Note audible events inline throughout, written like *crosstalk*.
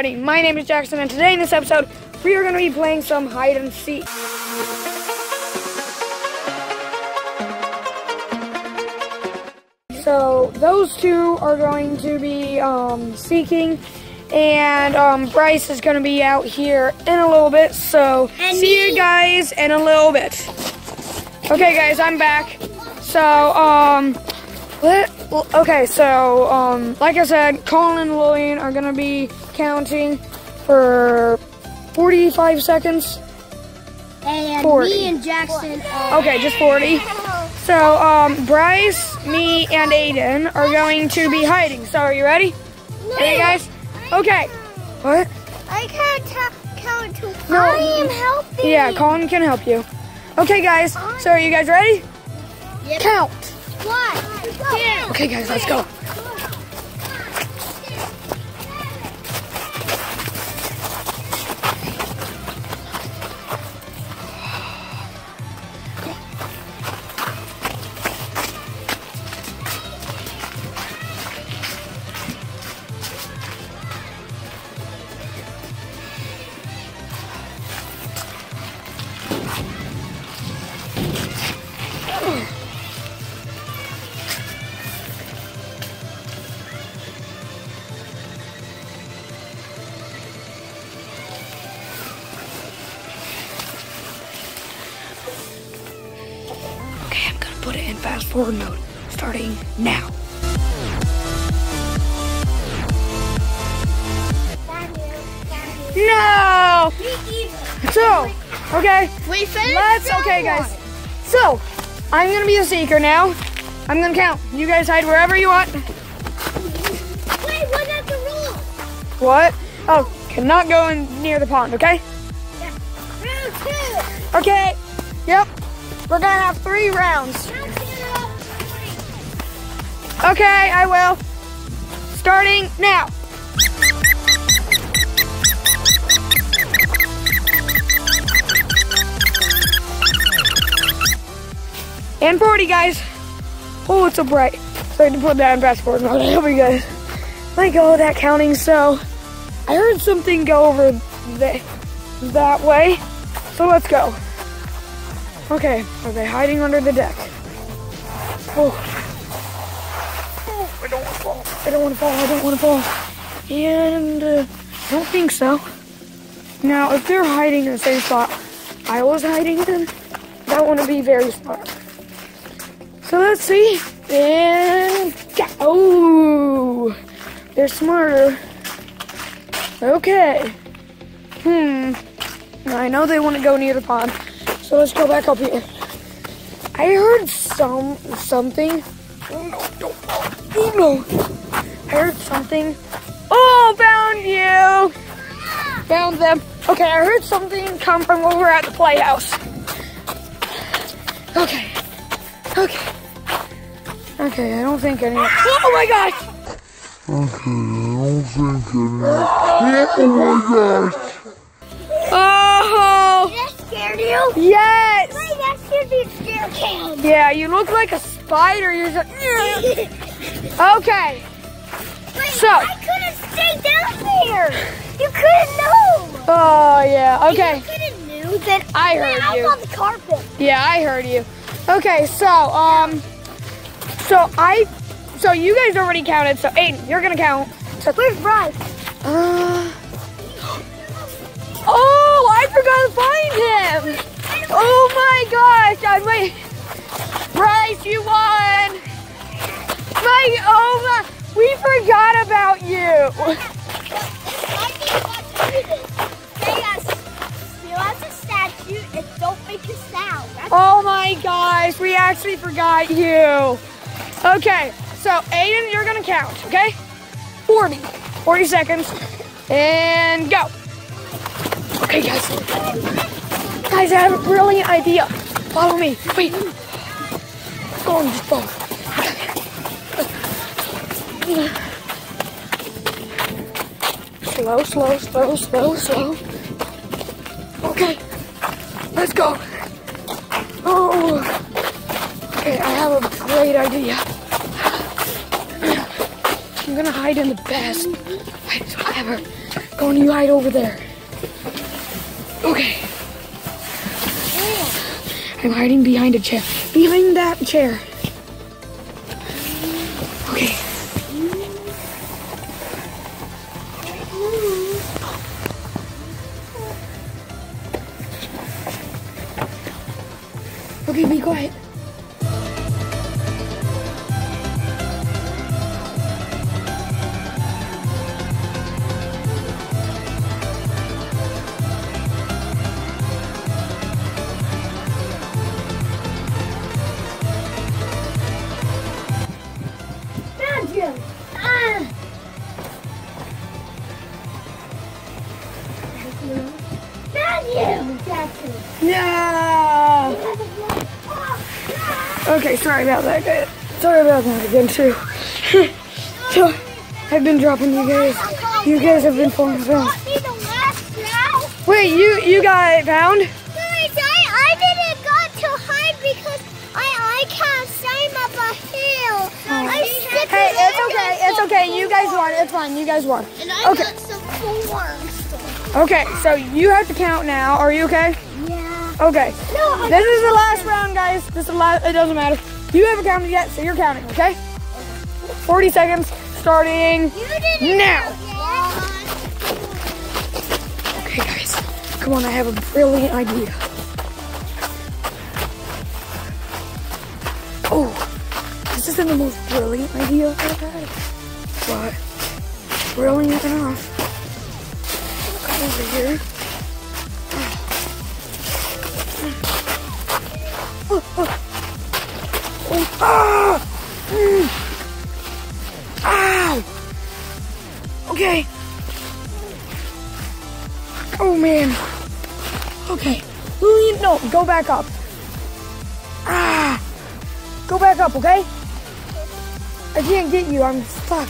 everybody? My name is Jackson, and today in this episode, we are going to be playing some hide and seek. So those two are going to be um, seeking, and um, Bryce is going to be out here in a little bit. So And see me. you guys in a little bit. Okay, guys, I'm back. So um, let okay. So um, like I said, Colin and Lillian are going to be counting for 45 seconds. And 40. me and Jackson are Okay, just 40. So, um, Bryce, me, and Aiden are going to be hiding. So, are you ready? Ready, guys? Okay. What? I can't count to No. I am helping. Yeah, Colin can help you. Okay, guys. So, are you guys ready? Yep. Count. One, two, Okay, guys, let's go. Forward mode, starting now. No! So, okay, We finished. let's, okay, guys. So, I'm gonna be the seeker now. I'm gonna count. You guys hide wherever you want. Wait, what is the rule? What? Oh, cannot go in near the pond, okay? Round two. Okay. Yep. We're gonna have three rounds. Okay, I will. Starting now. And 40, guys. Oh, it's so bright. So I had to put *laughs* that in fast forward mode. Help you guys. Go of that counting. So I heard something go over the, that way. So let's go. Okay, are they hiding under the deck? Oh. I don't want to fall. I don't want to fall. And uh, I don't think so. Now, if they're hiding in the same spot I was hiding in, that wouldn't be very smart. So let's see. And oh, they're smarter. Okay. Hmm. I know they want to go near the pond, so let's go back up here. I heard some something. Oh no! Oh no! I heard something. Oh, found you! Found them. Okay, I heard something come from over at the playhouse. Okay. Okay. Okay, I don't think any. Oh my gosh! Okay, I don't think any. Oh my gosh! Oh! That scared you? Yes! Wait, that should be scare cam. Yeah, you look like a spider. You're just. *laughs* Okay. Wait, So- I couldn't stay down there. You couldn't know. Oh yeah. Okay. You couldn't know that. I heard I you. was on the carpet. Yeah, I heard you. Okay, so um, so I, so you guys already counted. So Aiden, you're gonna count. So Where's Bryce? Uh, oh, I forgot to find him. Oh my gosh! I wait. Bryce, you won. My oh my, we forgot about you. Oh my gosh, we actually forgot you. Okay, so Aiden, you're gonna count, okay? 40. 40 seconds. And go. Okay, guys. Guys, I have a brilliant idea. Follow me. Wait. Go on this boat. Slow, slow, slow, slow, slow. Okay. Let's go. Oh. Okay, I have a great idea. I'm gonna hide in the best place ever. Go on, you hide over there. Okay. I'm hiding behind a chair. Behind that chair. Jackson. No. Oh, Okay, sorry about that, guys. Sorry about that again, too. *laughs* so, I've been dropping you guys. You guys have been falling down. Got me the last now. Wait, you you got found? Guys, I, I didn't got to hide because I I can't climb up a hill. Oh. I'm Hey, it's okay. It's okay. You guys won. It's fine. You guys won. And I Okay. got some forms. Okay, so you have to count now. Are you okay? Yeah. Okay. No, This is the last round, guys. This is the last. It doesn't matter. You haven't counted yet, so you're counting. Okay. 40 seconds starting. Now. Okay, guys. Come on, I have a brilliant idea. Oh, this isn't the most brilliant idea I've ever had, but brilliant enough. Over here. Oh, oh. Oh, ah! Mm. Ow! Okay. Oh man. Okay. Lillian, no, go back up. Ah. Go back up, okay? I can't get you. I'm stuck.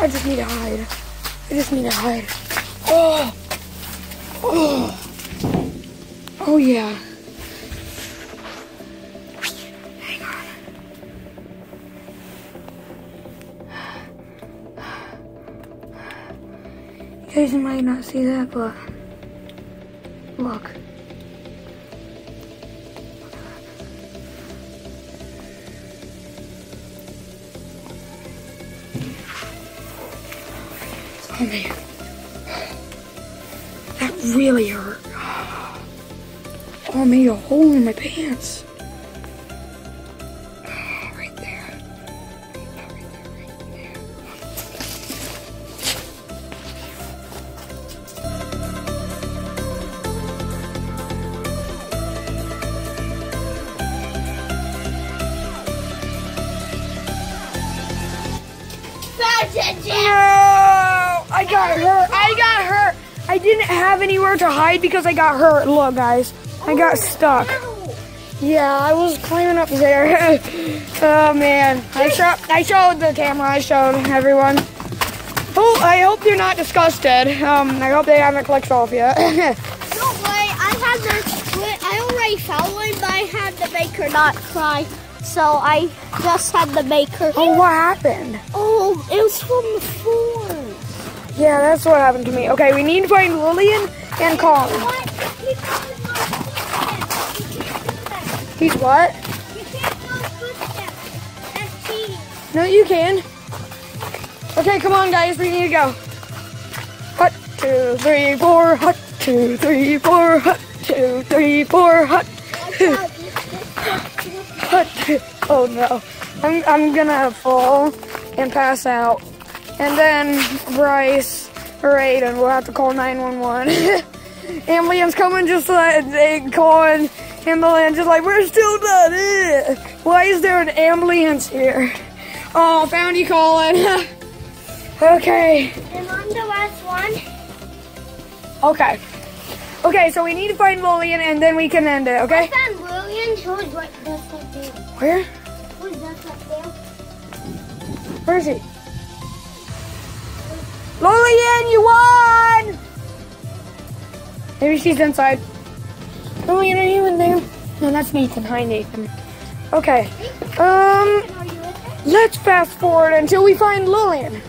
I just need to hide. I just need to hide. Oh. Oh. Oh yeah. Hang on. You guys might not see that, but look. Oh man. That really hurt. Oh, I made a hole in my pants. Got hurt. I got hurt. I didn't have anywhere to hide because I got hurt. Look, guys. I got stuck. Yeah, I was climbing up there. *laughs* oh man. I showed I showed the camera, I showed everyone. Oh, I hope they're not disgusted. Um, I hope they haven't clicked off yet. *laughs* Don't worry, I had the I already found one, but I had to make her not cry. So I just had to make her. oh, what happened? Oh, it was from the forest. Yeah, that's what happened to me. Okay, we need to find Lillian and Colin. He's what? You can't. That's. No, you can. Okay, come on, guys. We need to go. Hut, two, three, four. Hut, two, three, four. Hut, two, three, four. Hut, Watch *laughs* hut. two. Oh no, I'm I'm gonna fall and pass out, and then Bryce or Aiden will have to call 911. *laughs* Ambulance coming, just like they calling ambulance, just like we're still not. Why is there an ambulance here? Oh, found you, Colin. *laughs* okay. And I'm the last one. Okay. Okay, so we need to find Lillian and then we can end it, okay? I found William. Who's right that's right there? Where? Right there? Where is he? Lillian, you won! Maybe she's inside. Lillian, are you in there? No, that's Nathan. Hi, Nathan. Okay. Um, Are you with her? let's fast forward until we find Lillian.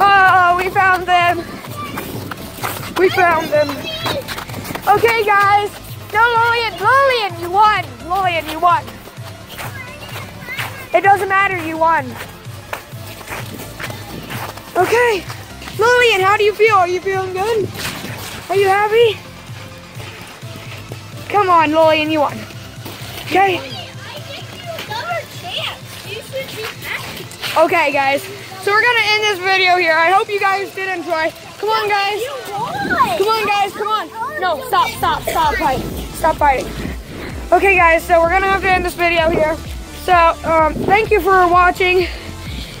Oh, we found them. We found them. Okay, guys. No, Lillian. Lillian, you won. Lillian, you won. It doesn't matter. You won. Okay. Lillian, how do you feel? Are you feeling good? Are you happy? Come on, Lillian, you won. Okay. I give you another chance. You should be happy. Okay, guys. So we're gonna end this video here. I hope you guys did enjoy. Come on, guys. Come on, guys. Come on. No, stop, stop, stop fighting. Stop fighting. Okay, guys. So we're gonna have to end this video here. So, um, thank you for watching.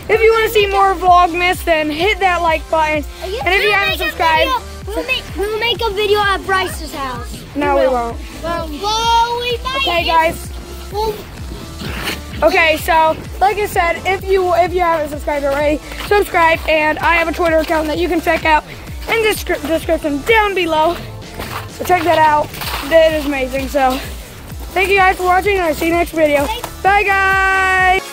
If you want to see more Vlogmas, then hit that like button. And if you haven't subscribed, we'll make, we'll make a video at Bryce's house. no, we won't. Well, well, we might. Okay, guys. Well, Okay, so like I said, if you if you haven't subscribed already, subscribe. And I have a Twitter account that you can check out in the descri- description down below. So check that out. It is amazing. So thank you guys for watching, and I'll see you next video. Bye, guys.